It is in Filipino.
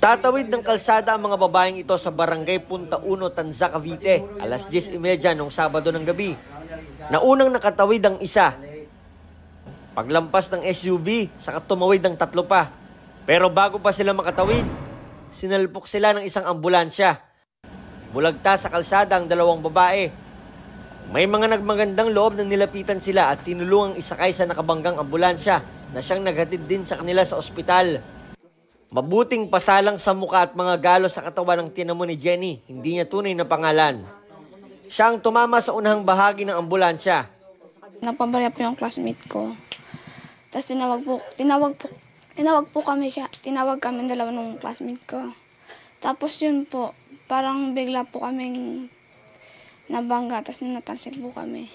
Tatawid ng kalsada ang mga babaeng ito sa barangay Punta Uno, Tanza, Cavite, alas 10.30 nung Sabado ng gabi. Naunang nakatawid ang isa. Paglampas ng SUV, saka tumawid ng tatlo pa. Pero bago pa sila makatawid, sinalpok sila ng isang ambulansya. Bulagta sa kalsada ang dalawang babae. May mga nagmagandang loob na nilapitan sila at tinulungang isakay sa nakabanggang ambulansya na siyang naghatid din sa kanila sa ospital. Mabuting pasalang sa muka at mga galos sa katawan ng tinamo ni Jenny, hindi niya tunay na pangalan. Siya ang tumama sa unahang bahagi ng ambulansya. Napabarya po yung classmate ko. Tapos tinawag po, tinawag po, tinawag po kami siya, tinawag kami dalawa ng classmate ko. Tapos yun po, parang bigla po kaming nabangga, tapos natalsik po kami.